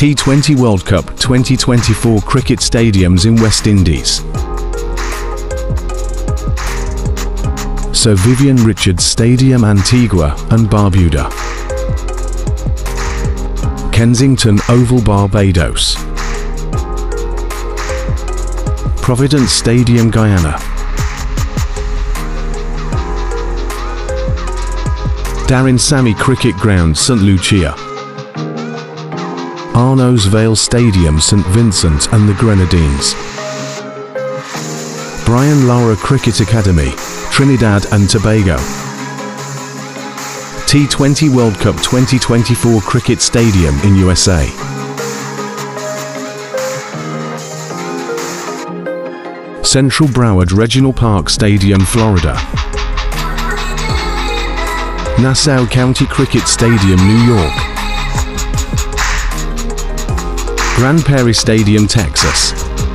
T20 World Cup 2024 cricket stadiums in West Indies. Sir Vivian Richards Stadium Antigua and Barbuda. Kensington Oval Barbados. Providence Stadium Guyana. Darren Sammy Cricket Ground St Lucia. Arnos Vale Stadium St Vincent and the Grenadines. Brian Lara Cricket Academy, Trinidad and Tobago. T20 World Cup 2024 Cricket Stadium in USA. Central Broward Regional Park Stadium, Florida. Nassau County Cricket Stadium, New York. Grand Prairie Stadium, Texas.